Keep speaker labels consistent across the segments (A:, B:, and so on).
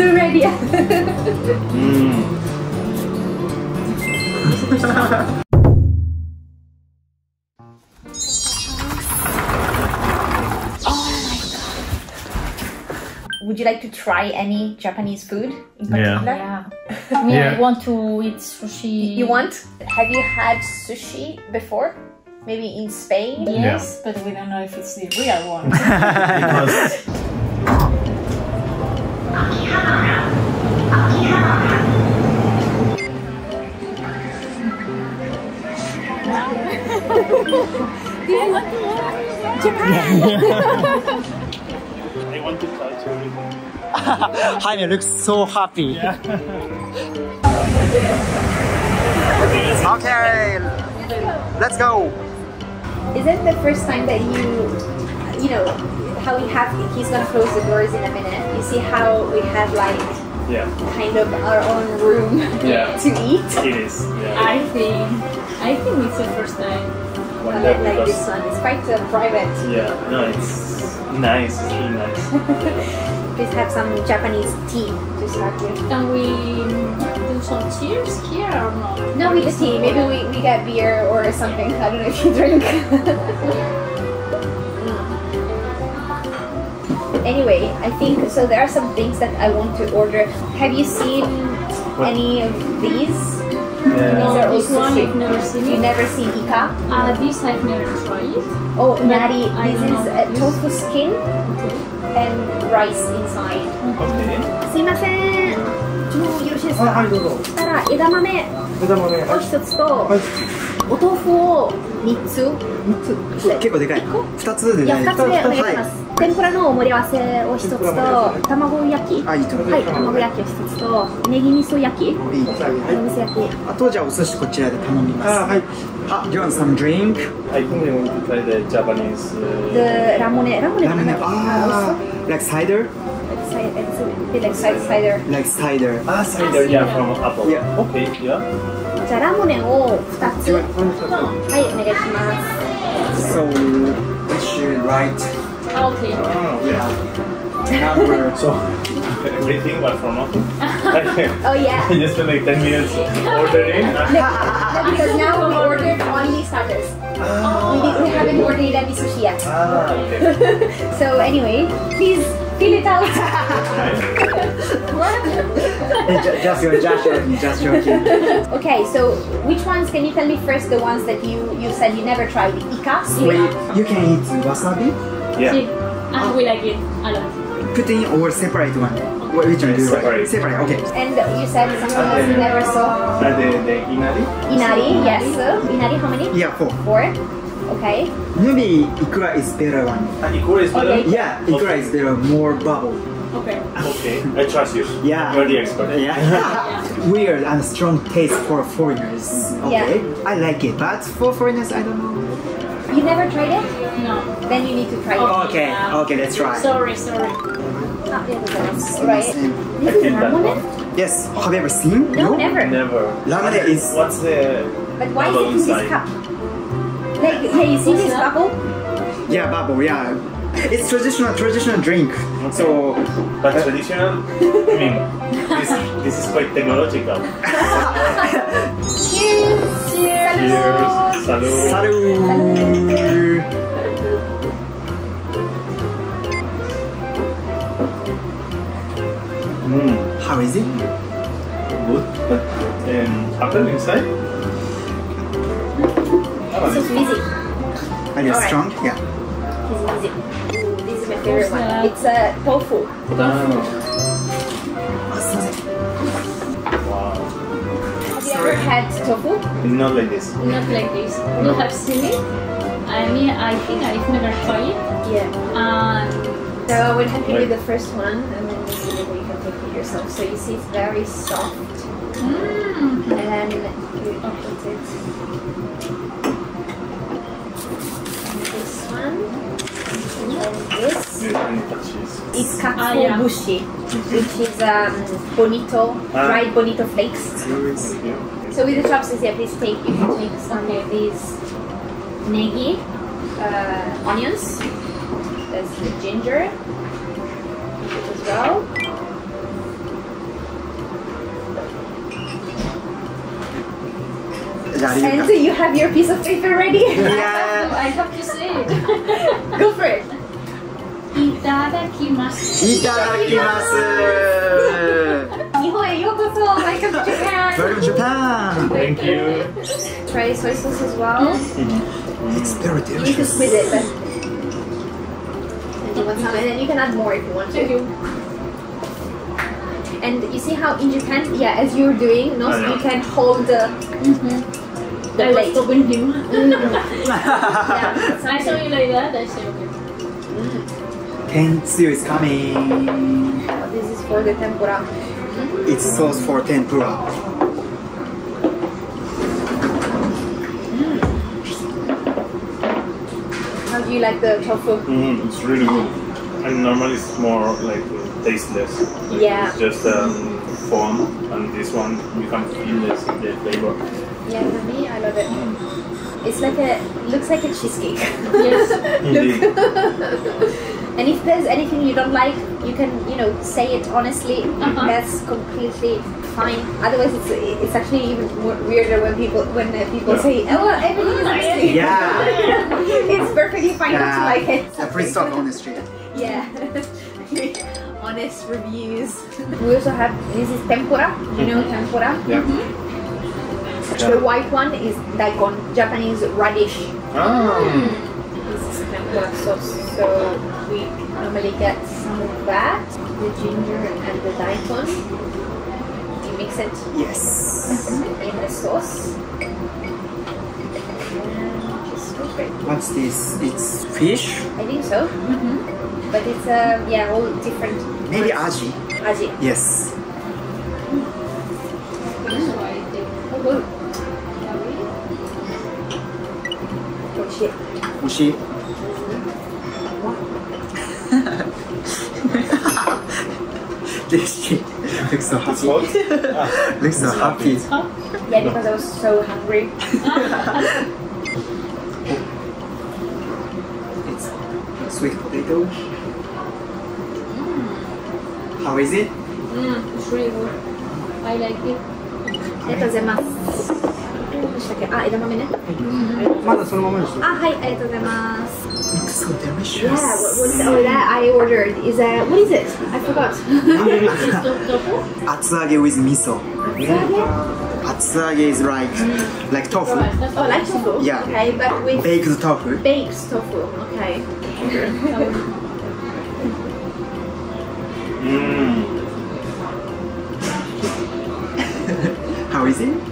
A: so ready.
B: Mm.
A: Would you like to try any Japanese food in
B: Yeah.
A: particular?
C: Yeah. Me,
B: Yeah.
C: I want to eat sushi.
A: You want? Have you had sushi before? Maybe in Spain?
C: Yes, but we don't know if it's the real one.
B: Because I want to touch everything.
D: Jaime looks so happy. okay, let's go.
A: Is it the first time that you, you know, how we have, he's gonna close the doors in a minute. You see how we have like
B: Yeah.
A: kind of our own room
B: Yeah.
A: to eat?
B: It is. Yeah.
C: I think, I think it's the first time.
B: One
A: Uh,
B: day
A: like this one. It's quite uh, private.
B: Yeah. No, it's nice. It's really nice.
A: Please have some Japanese tea to start with.
C: Can we do some cheers here or not?
A: No, we just tea. Maybe we, we get beer or something. I don't know if you drink. anyway, I think so. There are some things that I want to order. Have you seen any of these? These
B: Yeah.
A: are
C: No, this
A: also
C: one
A: cheap.
C: I've never seen
A: You
C: it.
A: never seen ika?
C: Uh, this I've never tried.
A: Oh,
C: But
A: nari.
C: I
A: This
C: don't
A: is
C: know
A: a
C: this.
A: tofu skin and rice inside.
B: Okay.
A: すいません。注文よろしいですか？
E: はいどうぞ
A: そしたら枝豆
E: 枝豆
A: を一つと、
E: はい
A: お豆腐を三つ？三つ。
D: 結構でかい。二つでな
A: 二つでお願いします、はい、天ぷらのお盛り合わせを一つと卵焼き。はい卵焼きを一つとネギ味噌焼き、
D: あとじゃお寿司こちらで頼みます。
E: あはい。
D: あ、Do you want some drink?
B: はい、今日も2人でジ
A: ャパニーズ The ラムネラムネ。
D: ラムネあー、あー like cider?
A: It's a bit like cider.
D: Like cider.
B: Ah, cider. Yeah, from Apple.
D: Yeah.
B: Okay, yeah.
A: じゃあラムネを二つ。は
E: はい
A: い、お願いします。
D: So we should write
C: Okay.
B: Oh, yeah.
D: number.
B: So everything was from apple.
A: Oh yeah.
B: I just spent like 10 minutes ordering.
A: No, no, because now we ordered only starters. We, did, we haven't ordered any sushi yet.
B: Ah, okay.
A: So anyway, please fill it out.
D: Ju- just joking, just joking, just joking.
A: okay, so which ones can you tell me first? The ones that you you said you never tried, the ika.
D: Wait, you can eat wasabi?
B: Yeah.
C: See, I will like it a lot.
D: Put in or separate one? Wh- Which one do you
B: Separate.
D: like? Separate, okay.
A: And you said something else you never saw.
B: Uh, the, the inari?
A: Inari, yes. Inari, how many?
D: Yeah, four.
A: Four. Okay.
D: Maybe ikura is better one.
B: Ah, ikura is better?
A: Okay.
D: Yeah, ikura is better, more bubble.
C: Okay.
B: Okay, I trust you.
D: Yeah.
B: You're the expert.
D: Yeah. Weird and strong taste for foreigners. Okay. I like it, but for foreigners, I don't know.
A: You never tried it?
C: No.
A: Then you need to try it.
D: Okay, okay, let's try.
C: Sorry, sorry.
A: Ah, yeah, that's right.
D: Same.
A: This is ramune?
D: Yes, have you ever seen?
A: No, never.
B: Never.
D: Ramune is
B: What's the
A: But why is
B: bubble
A: it in this cup? Like, yeah, you see this bubble?
D: yeah, bubble. Yeah, it's traditional traditional drink. So
B: But traditional, I mean, this, this is quite technological.
A: Cheers!
B: Cheers. Salud.
D: Salud.
B: Mm,
D: How is it?
B: good. But um, apple inside?
A: This is easy.
D: Are you
A: Alright.
D: strong? Yeah.
A: This is easy. Ooh, this is my favorite one.
C: that?
A: It's a uh, tofu.
B: Ah, wow.
A: Have you ever had tofu?
B: Not like this.
C: Not like this. You have seen it? I mean, I think I've never tried it.
A: Yeah.
C: And
A: So I will have you do the first one, and then you can take it yourself. So you see, it's very soft,
C: mm,
A: and then you put it. This is
C: ah,
A: katsuobushi, which is um, bonito, dried bonito flakes. So with the chopsticks, yeah, please take, you can take some of these negi, uh, onions, there's the ginger as well. Sense you have your piece of paper ready?
D: Yeah.
C: I have to say it.
A: Go for it. Itadakimasu. Itadakimasu. Nihon yo koso. To Japan.
D: Welcome to Japan.
B: Thank, you.
A: Try soy sauce as well.
D: It's very
A: delicious. You
D: can
A: squeeze it. But... And then you can add more if you want to and you see how in Japan, yeah, as you're doing, no,
B: oh, yeah.
A: you can hold the. Mm -hmm.
C: I was
A: plate.
C: stopping him.
A: Yeah.
C: I saw you like that. I said okay.
D: Tentsuyu is coming.
A: This is for the tempura.
D: It's sauce for tempura.
A: How do you like the tofu?
B: Mm, it's really good. And normally it's more like tasteless. Like
A: Yeah.
B: It's just um, foam, and this one you can feel the, the flavor.
A: Yeah, for me, I love it. It's like a, looks like a cheesecake.
C: Yes.
B: Indeed.
A: And if there's anything you don't like, you can, you know, say it honestly.
C: Uh-huh.
A: That's completely fine. Otherwise, it's it's actually even more weirder when people when uh, people
B: Yeah.
A: say, "Oh, well, everything is nasty."
D: Yeah.
A: it's perfectly fine not to like it.
D: Yeah, please talk honestly.
A: Yeah. Honest reviews. We also have this is tempura. You know tempura.
B: Yeah.
A: The white one is daikon, Japanese radish.
B: Ah.
A: This is tempura sauce, so we normally get some of that, the ginger and the daikon. You mix it
D: Yes.
A: in the sauce. And just go.
D: What's this? It's fish?
A: I think so. But it's uh, yeah, all different.
D: Maybe aji.
A: Aji.
D: Yes.
A: Shit.
D: Mushy. this shit looks so happy.
B: What?
D: looks so happy.
A: Yeah, because I was so hungry.
D: it's sweet potato. Mm. How is it?
C: Mm, it's really good. I like it.
A: It has a. どうでしたっけあ、枝豆ね、
D: まだそのままでしょ
A: あ、はい、ありがとうございます
D: so delicious.
A: Yeah, what was that, oh, that I ordered? Is that what is it? I forgot.
D: Atsuage with miso.
A: Atsuage?
D: Atsuage is like like tofu.
A: Oh, like tofu.
D: Yeah.
A: Okay, but with
D: baked tofu.
A: Baked tofu. Okay.
B: Mmm.
D: How is it?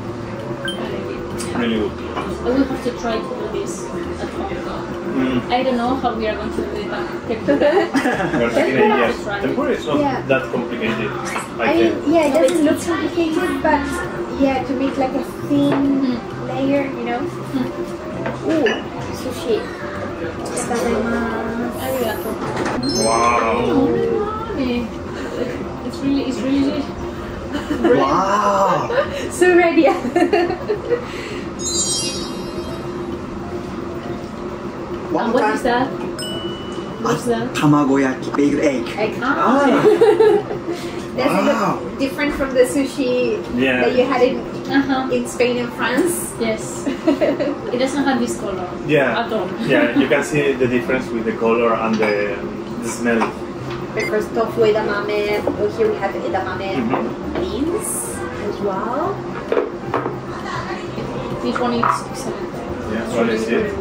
B: really will
C: But we have to try to do this at home.
B: Mm.
C: I don't know how we are going to do it.
B: We're yes. Tempura is not
A: yeah.
B: that complicated. I,
A: I yeah, it doesn't look complicated, but yeah, to make like a thin mm. layer, you know? Mm. Ooh, sushi.
B: Wow.
C: It's really, it's really
D: Wow.
A: So ready.
D: One
C: And what is
D: time.
C: that? What's that?
D: Tamagoyaki, baked egg.
A: Egg.
C: Ah,
A: This
D: Wow.
A: is different from the sushi
B: Yeah.
A: that you had in,
C: uh-huh.
A: in Spain and France.
C: Yes. It doesn't have this color.
B: Yeah.
C: At all.
B: Yeah, you can see the difference with the color and the, the smell.
A: Because tofu edamame, well, here we have edamame
B: Mhm.
A: beans as well.
C: This one is excellent.
B: Yeah,
C: It's
B: what
C: really
B: is
C: good.
B: it?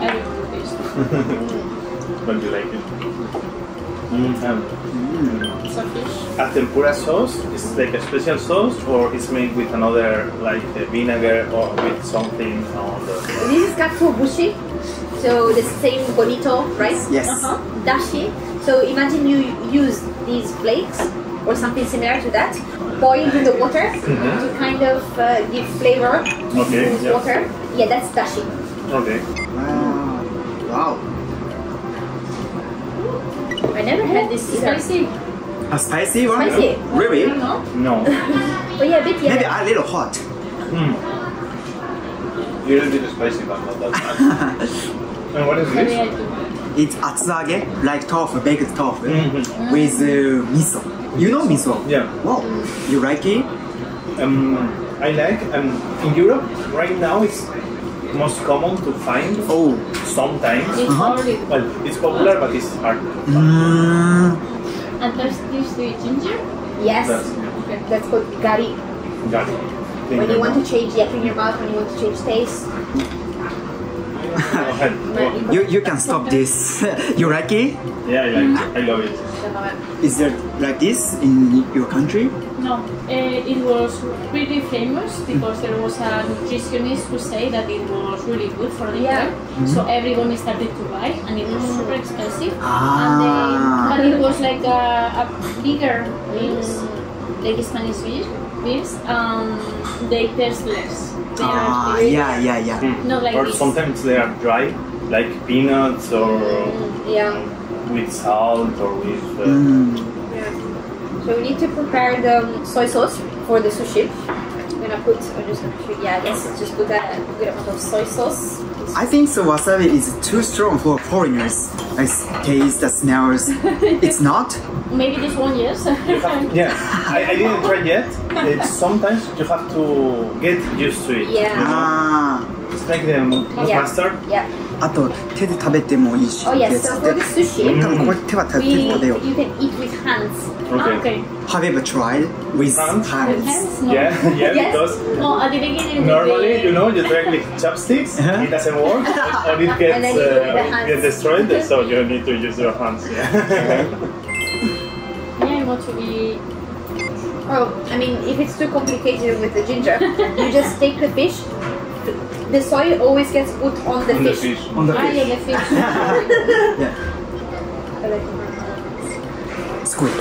C: I remember this.
B: When you like it. Mm, um,
C: It's a fish.
B: a tempura sauce is like a special sauce, or it's made with another like uh, vinegar or with something on the.
A: This is katsuobushi, so the same bonito, right?
D: Yes.
A: Uh-huh. Dashi. So imagine you use these flakes or something similar to that, boiled in the water to kind of uh, give flavor
B: Okay,
A: to this
B: yeah.
A: water. Yeah, that's dashi.
B: Okay.
D: Wow. Wow.
A: I never had this either.
C: Spicy.
D: A spicy one?
A: Spicy.
D: Really?
C: No?
B: No.
A: But yeah, a bit
D: Maybe a little hot.
B: Mm. A little bit spicy, but not that much. and what is
C: Maybe
B: this?
D: It's atsuage, like tofu, baked tofu,
B: Mhm.
D: with uh, miso. You know miso?
B: Yeah.
D: Wow. You like it?
B: Um, I like, and in Europe right now it's most common to find.
D: Oh.
B: Sometimes.
C: It's
D: Uh-huh.
B: Well, it's popular, but it's hard.
D: Mm,
C: And there's this the ginger.
A: Yes,
B: That's
C: Okay.
A: that's called gari.
B: got it.
A: When you want to change, yeah, clean your mouth when you want to change taste.
B: Go ahead. Go.
D: you, you can stop this. you like it?
B: Yeah, I like it. I love it.
D: Is there like this in your country?
C: No, uh, it was pretty famous because there was a nutritionist who said that it was really good for the
A: Yeah.
C: health. So everyone started to buy, and it was super expensive.
D: Ah.
C: And then, but it was like a, a bigger beans, like Spanish beans. Beans, um, they taste less. They
D: Ah,
C: are
D: yeah, yeah, yeah.
B: Mm.
C: Not like
B: or
C: this.
B: sometimes they are dry, like peanuts or
A: Yeah.
B: with salt or with. Uh,
D: Mm.
A: Yeah. So we need to prepare the soy sauce for the sushi. I'm gonna put, I'm just gonna show, yeah, let's just put a good amount of soy sauce.
D: I think so wasabi is too strong for foreigners. I s- taste the smells. it's not?
C: maybe this one, yes.
B: yeah, I, I didn't try yet. It's sometimes you have to get used to it.
A: Yeah.
D: Ah.
B: It's like the
A: Yeah.
B: mustard.
A: Yeah.
D: あと手で食べてもいいし。
A: Oh yes,
D: で
A: so for the sushi,
D: 多分これ手は手
A: we,
D: で食べよう。
A: you can eat with hands.
B: Okay.
C: okay.
D: Have you ever tried with
B: Hands?
D: hands?
C: Hands? No.
B: Yeah, yeah,
A: Yes.
B: because
C: No, at the beginning. with
B: normally,
C: the-
B: you know, you try with chopsticks,
D: Uh-huh.
B: it doesn't work, or it gets,
A: And then you do it with the
B: uh, it
A: hands.
B: gets destroyed, so you need to use your hands. Yeah.
C: Yeah, I want to be.
A: Oh, I mean, if it's too complicated with the ginger, you just take the fish. the soy always gets put on the
B: On the
A: fish.
B: fish.
D: On the
C: Ah, yeah,
D: fish.
C: the fish.
D: Yeah. Squid.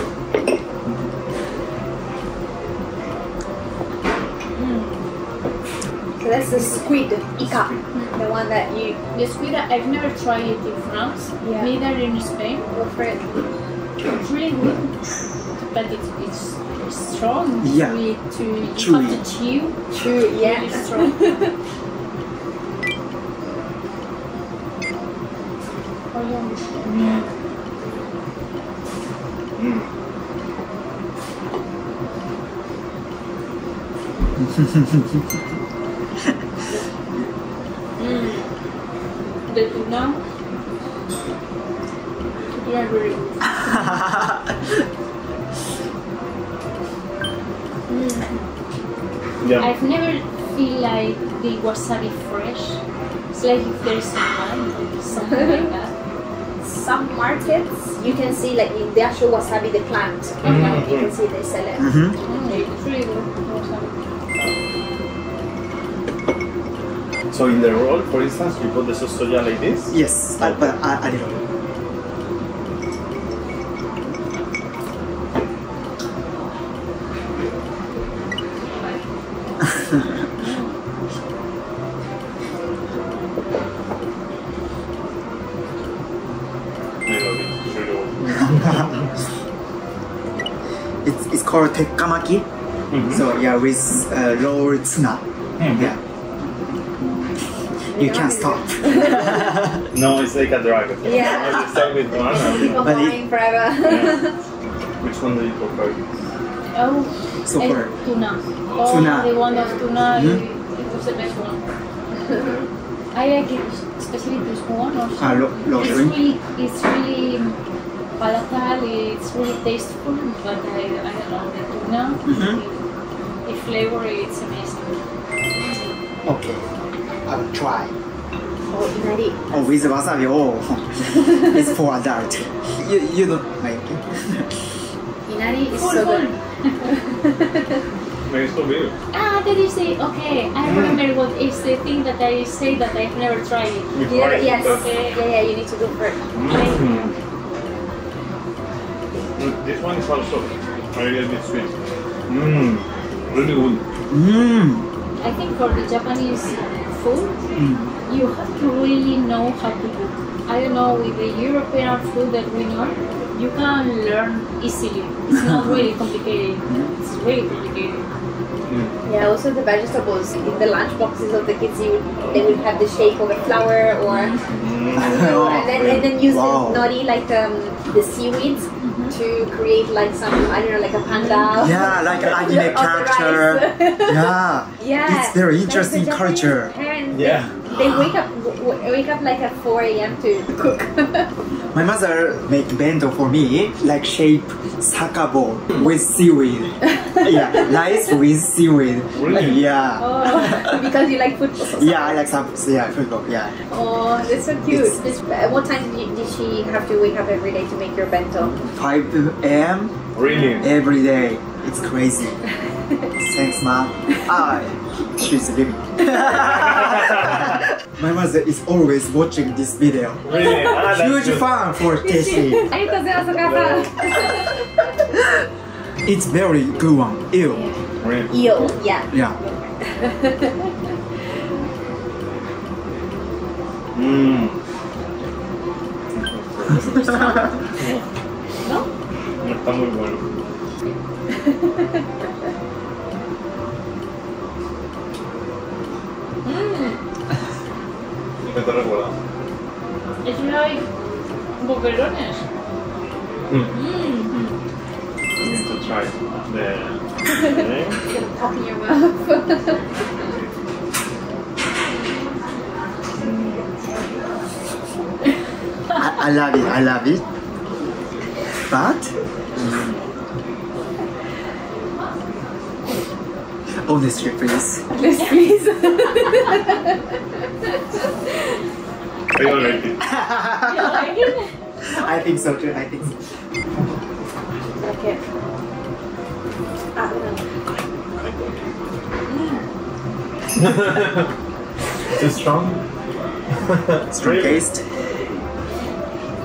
A: So that's the squid, ika, the one that you
C: the squid, I've never tried it in France,
A: Yeah.
C: neither in Spain.
A: go for it.
C: It's really good, but it's, it's, it's strong.
D: Yeah.
C: really to, you
D: Chewy.
C: have chew.
A: True,
C: Really
A: yeah.
C: strong. Oh, yeah.
B: Mm.
C: The tuna. Yeah, really good.
B: Yeah.
C: I've never feel like the wasabi fresh. It's like if there's some or something like that.
A: Some markets you can see like in the actual wasabi, the plant.
B: Mhm.
A: You can see they sell it.
C: Mm, it's really good. wasabi.
B: So in the roll, for instance, you put the sauce soya like this.
D: Yes, uh, but a, a little.
B: Good.
D: It's, it's called tekkamaki.
B: Mhm.
D: So yeah, with uh, raw tuna.
B: Mhm.
D: Yeah. You can't stop.
B: No, it's like a dragon.
A: Yeah.
B: You start with one.
A: Keep
B: And,
A: on
D: But it-
A: forever.
B: yeah. Which one do you prefer?
C: Oh,
D: So far.
C: tuna. Oh,
D: Tuna.
C: the one of tuna,
D: Mhm.
C: it, it was the best one. I like it, especially this one. Also.
D: Ah, lo- lo-
C: it's
D: really?
C: really, it's really palatable. It's really tasteful, but I, I don't know the tuna.
D: Mhm.
C: The flavor, it's amazing.
D: Okay, I will try.
A: Oh, inari.
D: Oh, with wasabi. Oh, it's for adult. You you don't like it.
A: Inari is
C: Full,
A: so
C: full.
A: good.
B: Maybe it's so big.
C: Ah, that is it. Okay, I
B: Mm.
C: remember what is the thing that I say that I've never tried it.
A: Yeah, yes.
C: Okay.
A: Yeah, yeah, you need to go for it.
B: Mm. Mm, This one is also a little bit sweet. Mmm, really good.
D: Mmm.
C: I think for the Japanese food, you have to really know how to cook. I don't know, with the European food that we know, you can learn easily. It's not really complicated. It's really complicated.
B: Mm.
A: Yeah, also the vegetables in the lunch boxes of the kids, you would, they would have the shape of a flower or
B: Mm.
A: and then and then use
D: Wow.
A: the nori like um, the seaweeds to create like some I don't know like a panda.
D: Yeah, like an anime
A: of
D: character. Yeah.
A: yeah,
D: It's very interesting culture.
A: Parents,
B: Yeah.
A: They, they wake up w- wake up like at 4 a.m. to cook.
D: My mother make bento for me, like shape sakabo with seaweed. yeah, rice with seaweed.
B: Really?
D: Yeah.
A: oh, because you like football.
D: Yeah, I like some. Yeah, football. Yeah.
A: Oh, that's so cute.
D: It's-
A: This, what time did, did she have to wake up every day to make your bento?
D: 5 a.m.
B: Really?
D: every day. It's crazy. Thanks, mom. Ah, she's living. My mother is always watching this video.
B: Really?
D: Huge fan for
A: Tessie.
D: it's very good one. Ew.
A: Ew, yeah.
D: Yeah.
B: Mmm.
C: no?
B: Está muy bueno. ¿Qué te recuerda?
C: It's like boquerones.
B: Mm.
C: Mm.
B: Need to try the.
A: Your mouth.
D: I, I love it. I love it. But honestly, please.
A: Yes, please.
B: I don't like it.
C: You like it?
D: I think so too. I think so.
A: okay. Ah, no.
B: Too strong?
D: Strong
B: Really?
D: taste.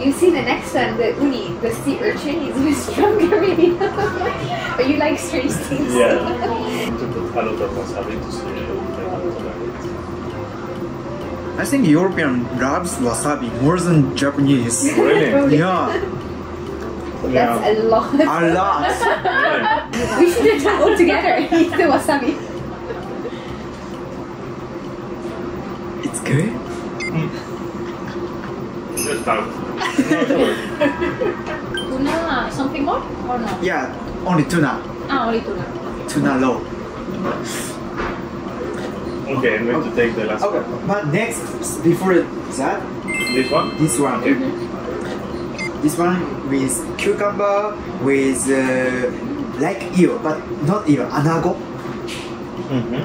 A: You see the next one, the uni, the sea urchin is even stronger maybe. but you like strange things.
B: Yeah. To put a wasabi to see if they want to like
D: I think European loves wasabi more than Japanese.
B: it. Really?
D: Yeah,
A: That's a lot.
D: a lot.
B: Yeah.
A: we should have traveled together and eat the wasabi.
D: It's good.
B: Just out. No, it's alright.
C: Tuna, something more or no?
D: Yeah, only tuna.
C: Ah, only tuna.
D: Tuna low.
B: Okay, I'm going to take the last one.
D: Okay,
B: one.
D: but next, before that,
B: This one?
D: this one.
B: Okay.
D: This one with cucumber, with uh, like eel, but not eel, anago.
B: Mm-hmm.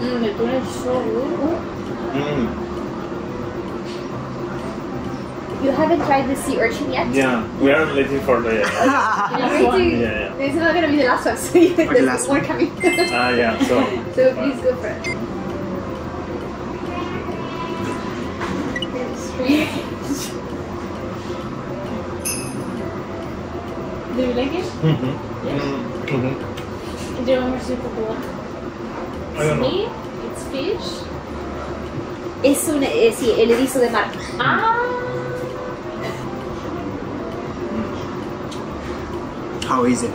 C: Mm, the tuna is so good.
B: Mm.
A: You haven't tried the sea urchin yet?
B: Yeah, we are waiting for the.
C: Last
A: Me
C: one.
A: too.
B: Yeah, yeah.
A: It's not gonna be the last one, so you, there's
D: last one.
A: coming.
B: Ah, yeah, so.
A: so please go for it. Strange.
C: Do you like it?
B: Mm-hmm.
C: Yes.
B: Mm-hmm.
C: Do you remember super cool?
B: I don't know.
C: Meat, it's fish.
A: Es un, eh, sí, el erizo de mar.
C: Ah,
D: How is it?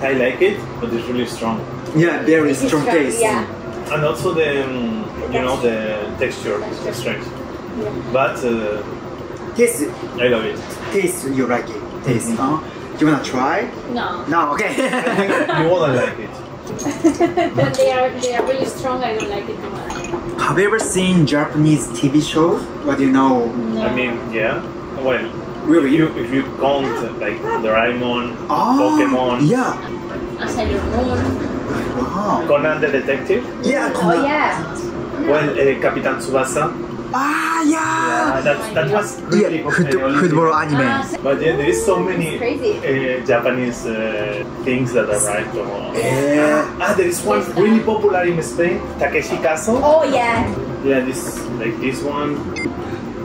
B: I like it, but it's really strong.
D: Yeah, very
A: It's
D: strong taste.
A: Yeah.
B: And also the, um, you know, the texture is strange. But uh,
D: Taste,
B: I love it.
D: taste you like it. Taste,
B: Mhm.
D: huh? You wanna try?
C: no.
D: No, okay.
B: I you won't like it.
C: But they are they are really strong. I don't like it too much.
D: Have you ever seen Japanese TV show? What do you know?
C: No.
B: I mean, yeah. Well,
D: Really?
B: if you if you count uh, like Doraemon,
D: Oh,
B: Pokemon,
D: Yeah.
C: A Sailor Moon.
D: Wow.
B: Conan the Detective,
D: Yeah.
A: Oh yeah.
B: well, uh, Captain Tsubasa.
D: Ah,
B: Yeah,
D: yeah.
B: that that was really
D: Yeah, foot-
B: uh,
D: football anime.
C: Ah,
B: But yeah, there is so many
A: Crazy.
B: uh, Japanese uh, things that are right. Como,
D: Yeah.
B: ah, there is one really popular in Spain, Takeshi Castle.
A: Oh yeah.
B: Yeah, this like this one.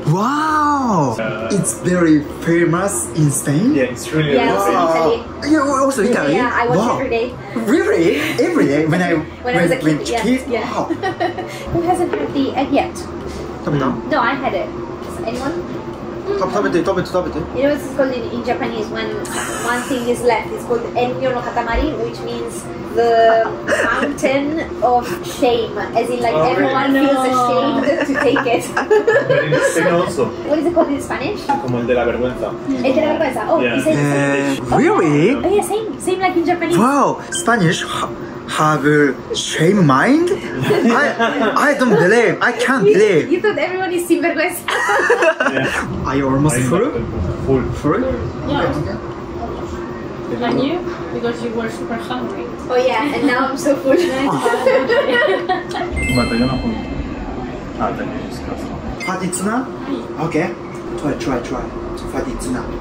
D: Wow.
B: Uh,
D: it's very famous in Spain.
B: Yeah, it's really
A: Yeah,
B: really
A: also
B: famous.
A: Italy.
D: Yeah, also Italy.
A: Yeah, I watch
D: wow.
A: every day.
D: Really? Every day when I
A: When I was a
D: when
A: kid, yeah, yeah.
D: Wow.
A: Who hasn't had the egg yet?
D: Come on.
A: No, I had it. Anyone? You know it's called in, in, Japanese when one thing is left? It's called Enryo no Katamari, which means the mountain of shame. As in, like,
B: oh,
A: everyone
C: really?
A: feels
C: no.
A: ashamed to take it. What is it called in Spanish?
B: Como el de la vergüenza.
A: El de la vergüenza. Oh,
B: yeah.
A: he Spanish?
D: uh, Really?
A: Oh, yeah, same, same like in Japanese.
D: Wow, Spanish have a shame mind? I, I don't believe. I can't
A: You,
D: believe.
A: you thought everyone is sinvergüenza.
B: Yeah.
D: Are you almost full?
B: Full.
D: Full?
C: Yeah. And you? Because you were super hungry.
A: oh, yeah, and now I'm so full.
B: Batallón a junto. Ah, thank you, Jesus.
D: Fatty tuna? Okay. Try, try, try. Fatty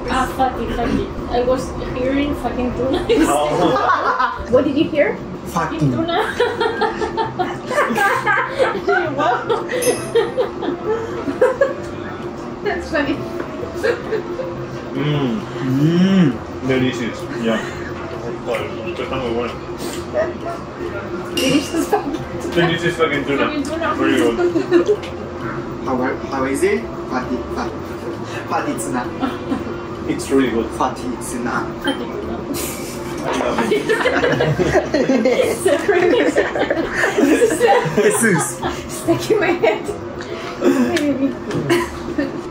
C: ah, fatty, fatty. I was hearing fucking tuna.
B: Oh,
A: what did you hear?
D: Fatty.
C: fucking tuna.
A: That's funny.
B: mmm,
D: Mmm.
B: delicious. Yeah. Joder, esto está muy bueno.
A: Delicious.
B: Delicious fucking tuna.
C: Fucking tuna.
B: Very good.
D: How, are- how is it? Fatty, fatty. Fatty tuna.
B: It's really good.
D: Fatty tuna.
C: Fatty tuna.
B: I love.
D: Jesus.
A: Stuck in my head.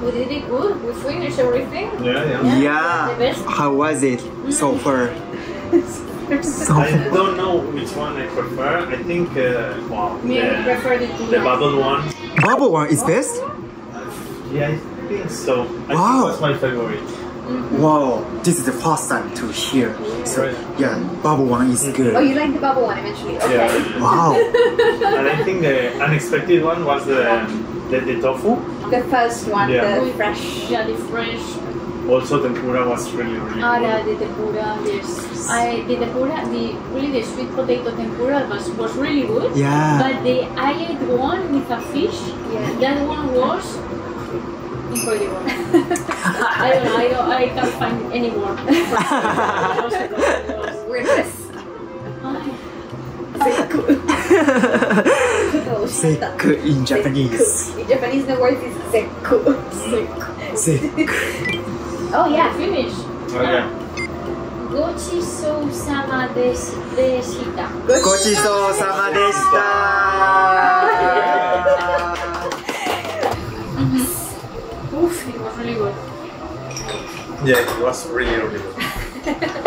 C: We did it good. We finished everything.
B: Yeah, yeah.
D: Yeah.
C: The.
D: How was it so far? So
B: I don't know which one I prefer. I think, uh, wow,
C: Me, I
B: the,
C: prefer the
B: the bubble one.
D: Bubble one is best?
B: Yeah, I think so. I
D: Wow.
B: think that's my favorite.
D: Wow, this is the first time to hear. So yeah, bubble one is good.
A: Oh, you like the bubble one eventually? Okay.
B: Yeah.
D: Wow.
B: and I think the unexpected one was the, the, the tofu.
A: The first one,
B: Yeah.
A: the fresh.
C: Yeah, the fresh.
B: Also, tempura was really, really
C: Ah,
B: good.
C: the, the tempura, yes. I the tempura, the really the sweet potato tempura was, was really good.
D: Yeah.
C: But the I ate one with a fish.
A: Yeah.
C: That one was I don't know, I, don't, I can't find any more.
A: Weirdness.
D: Seku. Seku in Japanese.
A: In Japanese, the word is seku.
D: Seku. Seku.
A: Oh, yeah.
C: Finish.
B: Oh, yeah.
D: Gochi so sama deshita.
C: Gochi sama deshita. Really good.
B: Yeah, it was really, really good.